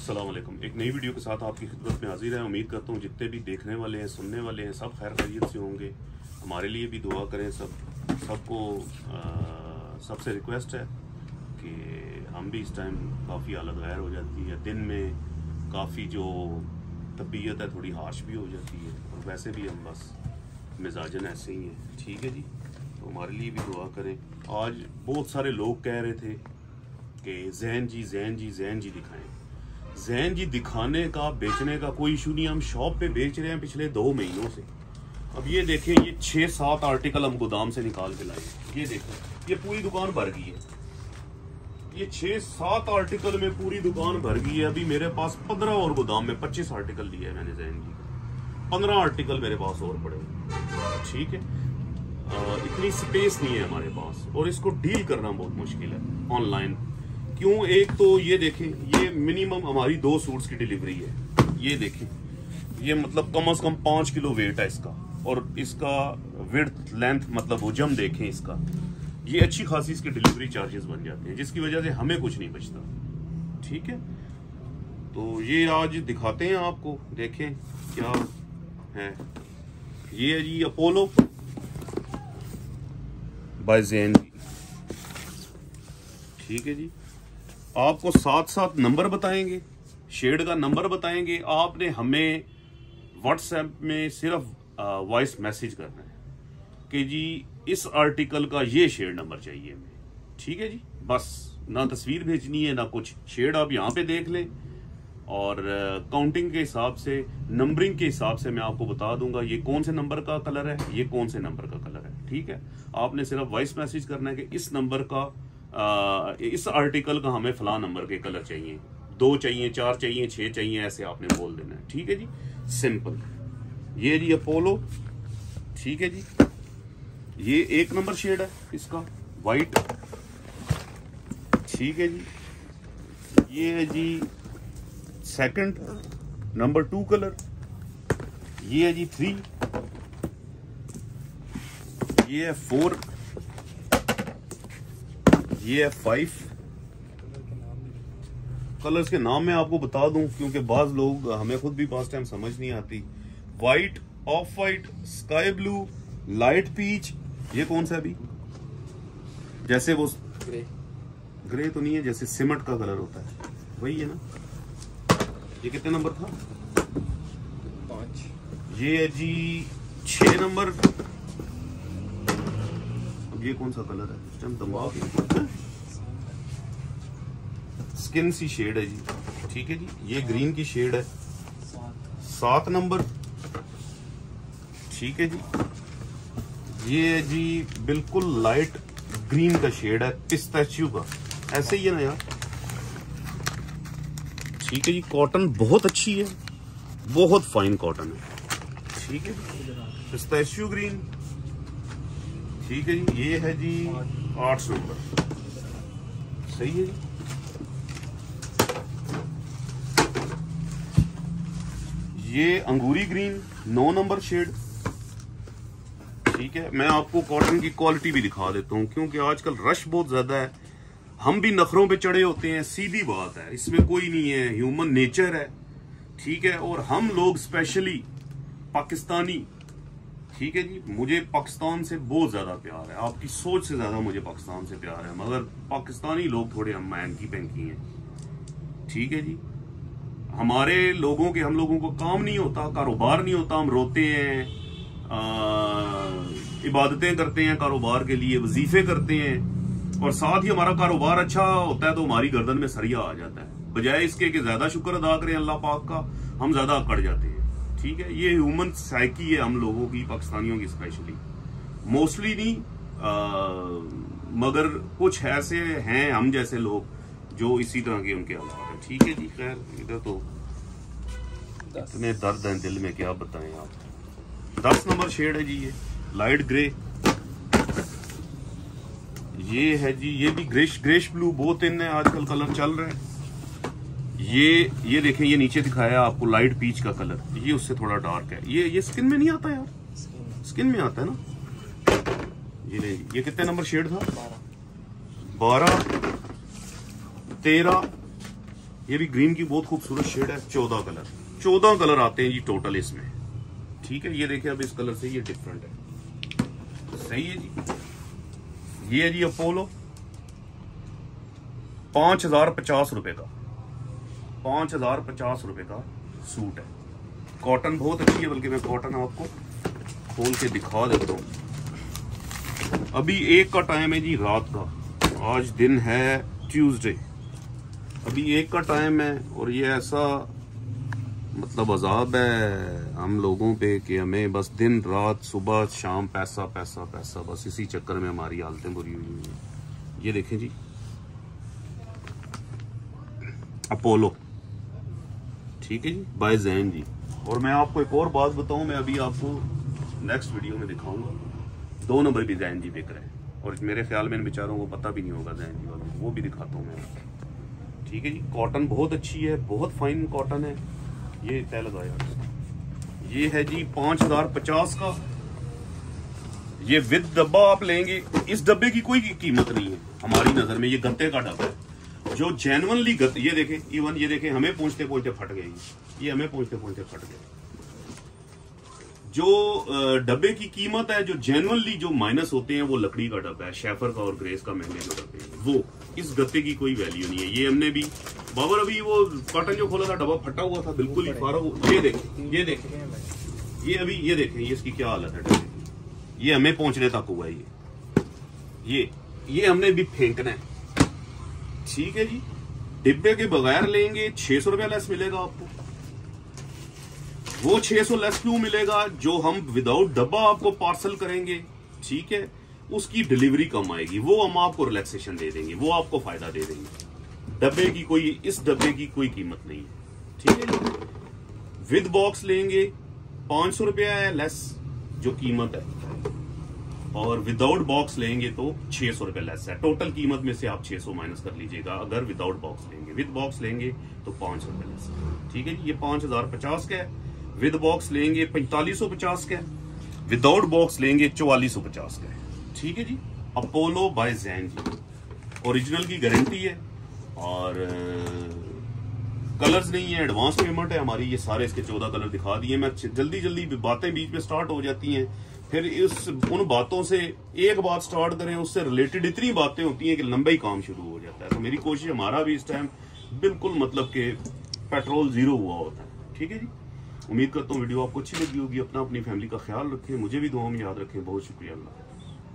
वालेकुम एक नई वीडियो के साथ आपकी खिदमत में हाजिर है। उम्मीद करता हूँ जितने भी देखने वाले हैं, सुनने वाले हैं, सब खैर खैरियत से होंगे। हमारे लिए भी दुआ करें, सब, सबको सबसे रिक्वेस्ट है कि हम भी इस टाइम काफ़ी हालत गैर हो जाती है। दिन में काफ़ी जो तबीयत है, थोड़ी हार्श भी हो जाती है। और वैसे भी हम बस मिजाजन ऐसे ही हैं। ठीक है जी? तो हमारे लिए भी दुआ करें। आज बहुत सारे लोग कह रहे थे कि जैन जी जैन जी जैन जी दिखाएँ। जैन जी दिखाने का बेचने का कोई इशू नहीं हम शॉप पे बेच रहे हैं पिछले दो महीनों से। अब ये देखें ये छह सात आर्टिकल हम गोदाम से निकाल के लाए ये देखें ये पूरी दुकान भर गई है। ये छह सात आर्टिकल में पूरी दुकान भर गई है। अभी मेरे पास पंद्रह और गोदाम में पच्चीस आर्टिकल लिए है मैंने जैन जी। पंद्रह आर्टिकल मेरे पास और पड़े ठीक है? आ, इतनी स्पेस नहीं है हमारे पास। और इसको डील करना बहुत मुश्किल है ऑनलाइन। क्यों? एक तो ये देखें, ये मिनिमम हमारी दो सूट्स की डिलीवरी है। ये देखें, ये मतलब कम से कम पाँच किलो वेट है इसका। और इसका विर्थ लेंथ मतलब वजम देखें इसका। ये अच्छी खासी इसके डिलीवरी चार्जेस बन जाते हैं, जिसकी वजह से हमें कुछ नहीं बचता। ठीक है? तो ये आज दिखाते हैं आपको, देखें क्या है। ये है जी अपोलो बाय जैन ठीक है जी? आपको साथ साथ नंबर बताएँगे, शेड का नंबर बताएँगे। आपने हमें व्हाट्सएप में सिर्फ़ वॉइस मैसेज करना है कि जी, इस आर्टिकल का ये शेड नंबर चाहिए हमें। ठीक है जी? बस, ना तस्वीर भेजनी है, ना कुछ शेड। आप यहाँ पे देख लें और काउंटिंग के हिसाब से नंबरिंग के हिसाब से मैं आपको बता दूँगा ये कौन से नंबर का कलर है, ये कौन से नंबर का कलर है। ठीक है? आपने सिर्फ़ वॉइस मैसेज करना है कि इस नंबर का आ, इस आर्टिकल का हमें फला नंबर के कलर चाहिए। दो चाहिए चार चाहिए छह चाहिए ऐसे आपने बोल देना है। ठीक है जी? सिंपल ये जी अपोलो ठीक है जी? ये एक नंबर शेड है इसका वाइट ठीक है जी? ये है जी सेकंड नंबर टू कलर ये है जी थ्री ये है फोर ये है फाइव कलर्स के नाम मैं आपको बता दूँ क्योंकि बाज लोग हमें खुद भी पास टाइम समझ नहीं आती। White off white sky blue light peach ये कौन सा अभी? जैसे वो ग्रे ग्रे तो नहीं है जैसे सिमट का कलर होता है। वही है ना? ये कितने नंबर था? पाँच। ये है जी छ नंबर ये कौन सा कलर है? इस टाइम दबाव स्किन सी शेड है जी। ठीक है जी? ये ग्रीन की शेड है। सात नंबर ठीक है जी? ये जी बिल्कुल लाइट ग्रीन का शेड है पिस्ताचियो का। ऐसे ही है ना यार। ठीक है जी कॉटन बहुत अच्छी है। बहुत फाइन कॉटन है। ठीक है पिस्ताचियो ग्रीन ठीक है जी, ये है जी आठ नंबर सही है जी? ये अंगूरी ग्रीन, नौ नंबर शेड। ठीक है, मैं आपको कॉटन की क्वालिटी भी दिखा देता हूँ, क्योंकि आजकल रश बहुत ज़्यादा है। हम भी नखरों पे चढ़े होते हैं, सीधी बात है, इसमें कोई नहीं है ह्यूमन नेचर है। ठीक है, और हम लोग स्पेशली पाकिस्तानी ठीक है जी, मुझे पाकिस्तान से बहुत ज़्यादा प्यार है। आपकी सोच से ज़्यादा मुझे पाकिस्तान से प्यार है, मगर पाकिस्तानी लोग थोड़े हम मैंकी पैंकी हैं। ठीक है जी, हमारे लोगों के, हम लोगों को काम नहीं होता, कारोबार नहीं होता, हम रोते हैं इबादतें करते हैं कारोबार के लिए, वजीफे करते हैं, और साथ ही हमारा कारोबार अच्छा होता है तो हमारी गर्दन में सरिया आ जाता है। बजाय इसके कि ज़्यादा शुक्र अदा करें अल्लाह पाक का, हम ज़्यादा अकड़ जाते हैं। ठीक है ये ह्यूमन साइकी है हम लोगों की पाकिस्तानियों की स्पेशली मोस्टली नहीं आ, मगर कुछ ऐसे हैं हम जैसे लोग जो इसी तरह के उनके हालात है। ठीक है जी खैर इधर तो इतने दर्द हैं दिल में क्या बताएँ आप। दस नंबर शेड है जी ये लाइट ग्रे ये है जी ये भी ग्रेश ग्रेश ब्लू बहुत इन है आजकल कलर चल रहे हैं। ये ये देखें, ये नीचे दिखाया आपको लाइट पीच का कलर ये उससे थोड़ा डार्क है. ये ये स्किन में नहीं आता यार. स्किन में आता है ना? ये ये कितने नंबर शेड था? बारह. तेरह. ये भी ग्रीन की बहुत खूबसूरत शेड है. चौदह कलर चौदह कलर आते हैं जी टोटल इसमें. ठीक है, ये देखिए अब इस कलर से ये डिफरेंट है. सही है जी? ये है जी अपोलो पाँच हज़ार पचास रुपए का. पाँच हज़ार पचास रुपए का सूट है। कॉटन बहुत अच्छी है, बल्कि मैं कॉटन आपको खोल के दिखा देता हूँ। अभी एक का टाइम है जी रात का। आज दिन है ट्यूसडे अभी एक का टाइम है और ये ऐसा मतलब अजाब है हम लोगों पे कि हमें बस दिन, रात, सुबह, शाम, पैसा पैसा पैसा, बस इसी चक्कर में हमारी हालतें बुरी हुई हैं। ये देखें जी। अपोलो। ठीक है जी? बाय जैन जी. और मैं आपको एक और बात बताऊँ, मैं अभी आपको नेक्स्ट वीडियो में दिखाऊँगा। दो नंबर भी जैन जी बिक रहे हैं। और मेरे ख्याल में इन बेचारों को पता भी नहीं होगा जैन जी वालों वो भी दिखाता हूँ मैं ठीक है जी? कॉटन बहुत अच्छी है, बहुत फाइन कॉटन है। ये तय लगाया ये है जी पाँच हज़ार पचास का। ये विद डब्बा आप लेंगे, इस डब्बे की कोई कीमत नहीं है। हमारी नज़र में ये गत्ते का डब्बा है। जो जेनवनली गत ये देखें इवन ये देखें, हमें पहुँचते पहुँचते फट गए ये हमें पहुँचते पहुँचते फट गए जो डब्बे की कीमत है, जो जेनवनली जो माइनस होते हैं, वो लकड़ी का डब्बा है शेफर का और ग्रेस का महँगे जो डब्बे वो, इस गत्ते की कोई वैल्यू नहीं है। ये हमने भी, बाबर अभी वो कॉटन जो खोला था, डब्बा फटा हुआ था, बिल्कुल ही फारा ये देखें ये देखें। ये अभी, ये देखें, ये इसकी क्या हालत है, डब्बे ये हमें पहुँचने तक हुआ है, ये। ये ये हमने भी फेंकना है। ठीक है जी। डिब्बे के बगैर लेंगे, छह सौ रुपया लेस मिलेगा आपको। वो 600 लेस क्यों मिलेगा, जो हम विदाउट डब्बा आपको पार्सल करेंगे, ठीक है? उसकी डिलीवरी कम आएगी। वो हम आपको रिलैक्सेशन दे देंगे, वो आपको फ़ायदा दे देंगे। डब्बे की कोई, इस डब्बे की कोई कीमत नहीं है, ठीक है विद बॉक्स लेंगे, पाँच सौ रुपया है लेस जो कीमत है। और विदाउट बॉक्स लेंगे तो छह सौ रुपया लेस है। टोटल कीमत में से आप छह सौ माइनस कर लीजिएगा। अगर विदाउट बॉक्स लेंगे। विद बॉक्स लेंगे तो पाँच सौ रुपया लेस ठीक है ये पाँच हज़ार पचास का है। विद बॉक्स लेंगे पैंतालीस सौ पचास का है। विदाउट बॉक्स लेंगे चौवालीस सौ पचास का है। ठीक है जी Apollo by Jain ji. Original की गारंटी है। और कलर्स नहीं है एडवांस पेमेंट है। हमारी ये सारे इसके चौदह कलर दिखा दिए मैं जल्दी जल्दी बातें बीच में स्टार्ट हो जाती हैं। फिर इस, उन बातों से एक बात स्टार्ट करें, उससे रिलेटेड इतनी बातें होती हैं कि लंबा ही काम शुरू हो जाता है। तो मेरी कोशिश हमारा भी इस टाइम बिल्कुल मतलब कि पेट्रोल ज़ीरो हुआ होता है। ठीक है जी? उम्मीद करता हूँ वीडियो आपको अच्छी लगी होगी। अपना अपनी फैमिली का ख्याल रखें। मुझे भी दुआ में याद रखें। बहुत शुक्रिया। अल्लाह